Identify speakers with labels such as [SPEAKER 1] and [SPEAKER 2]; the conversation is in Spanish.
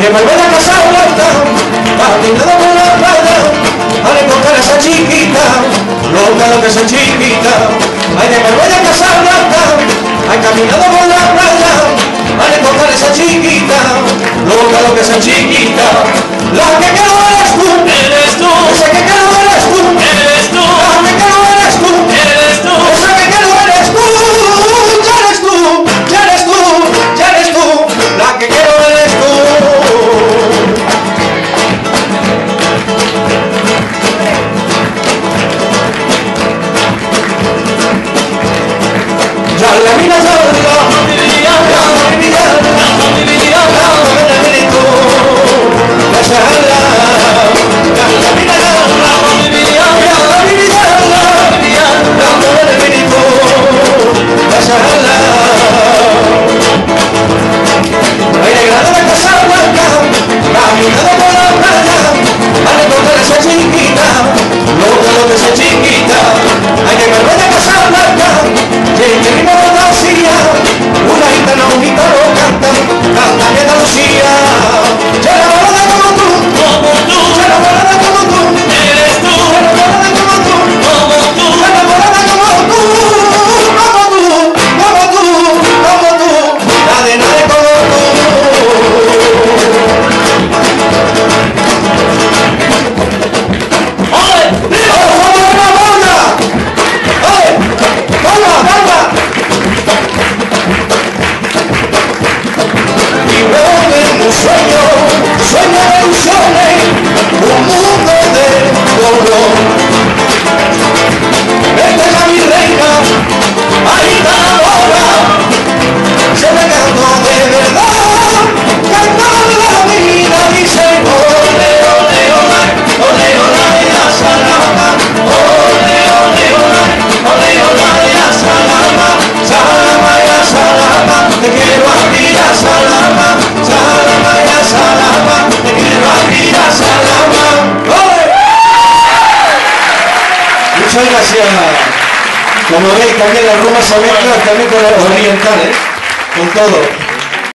[SPEAKER 1] que vuelvan a casa muerta, patinada por la playa, a encontrar a esa chiquita, loca lo que esa chiquita, hay que vuelvan a casa muerta, hay caminado por la playa, a encontrar a esa chiquita, loca lo que esa chiquita, la que Lord. muchas gracias. Como veis, también las rumas se también con las orientales, ¿eh? con todo.